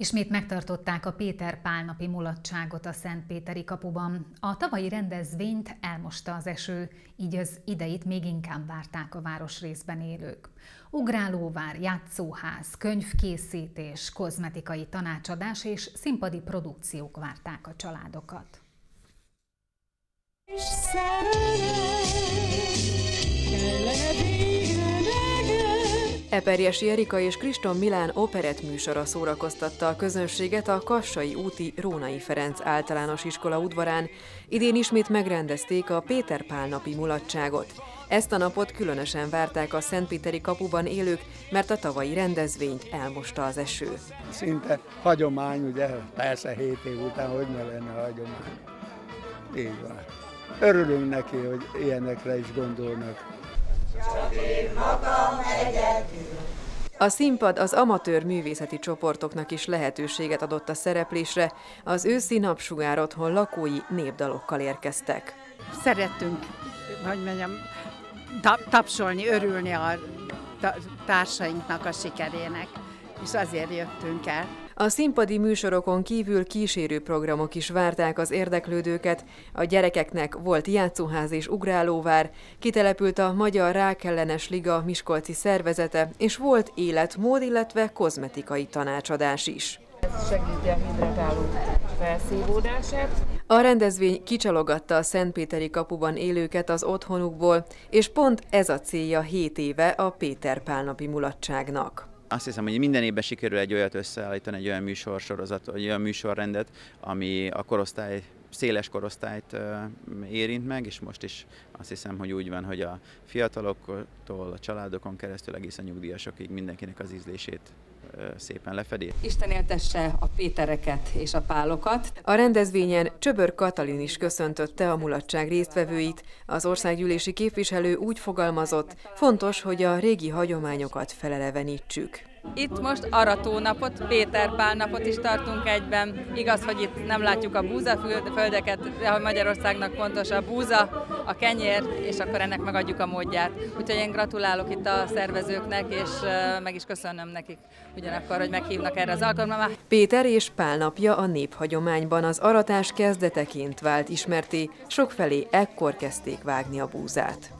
Ismét megtartották a Péter Pál napi mulatságot a Szentpéteri kapuban. A tavalyi rendezvényt elmosta az eső, így az ideit még inkább várták a városrészben élők. Ugrálóvár, játszóház, könyvkészítés, kozmetikai tanácsadás és színpadi produkciók várták a családokat. És Eperjesi Erika és Kriston Milán operett műsora szórakoztatta a közönséget a Kassai úti Rónai Ferenc általános iskola udvarán. Idén ismét megrendezték a Péter Pál napi mulatságot. Ezt a napot különösen várták a Szentpéteri kapuban élők, mert a tavalyi rendezvényt elmosta az eső. Szinte hagyomány, ugye? Persze hét év után, hogy ne lenne hagyomány. Így van. Örülünk neki, hogy ilyenekre is gondolnak. A színpad az amatőr művészeti csoportoknak is lehetőséget adott a szereplésre, az őszi napsugár otthon lakói népdalokkal érkeztek. Szerettünk, hogy mondjam, tapsolni, örülni a társainknak a sikerének, és azért jöttünk el. A színpadi műsorokon kívül kísérő programok is várták az érdeklődőket, a gyerekeknek volt játszóház és ugrálóvár, kitelepült a Magyar Rákellenes Liga Miskolci szervezete, és volt életmód, illetve kozmetikai tanácsadás is. Segíti a hidratáló felszívódását. A rendezvény kicsalogatta a Szentpéteri kapuban élőket az otthonukból, és pont ez a célja 7 éve a Péter Pálnapi mulatságnak. Azt hiszem, hogy minden évben sikerül egy olyat összeállítani, egy olyan műsorsorozat, vagy olyan műsorrendet, ami a korosztály széles korosztályt érint meg, és most is azt hiszem, hogy úgy van, hogy a fiataloktól, a családokon keresztül egészen nyugdíjasokig mindenkinek az ízlését szépen lefedi. Isten éltesse a Pétereket és a pálokat. A rendezvényen Csöbör Katalin is köszöntötte a mulatság résztvevőit. Az országgyűlési képviselő úgy fogalmazott, fontos, hogy a régi hagyományokat felelevenítsük. Itt most arató napot, Péter Pál napot is tartunk egyben. Igaz, hogy itt nem látjuk a búzaföldeket, de hogy Magyarországnak fontos a búza, a kenyér, és akkor ennek megadjuk a módját. Úgyhogy én gratulálok itt a szervezőknek, és meg is köszönöm nekik ugyanakkor, hogy meghívnak erre az alkalomra. Péter és Pál napja a néphagyományban az aratás kezdeteként vált ismerté, sokfelé ekkor kezdték vágni a búzát.